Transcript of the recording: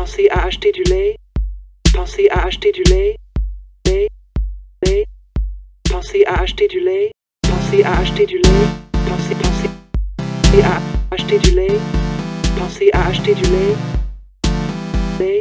Pensez à acheter du lait. Pensez à acheter du lait. Lait. Lait. Pensez à acheter du lait. Pensez à acheter du lait. Pensez, pensez. Et à acheter du lait. Pensez à acheter du lait. Lait.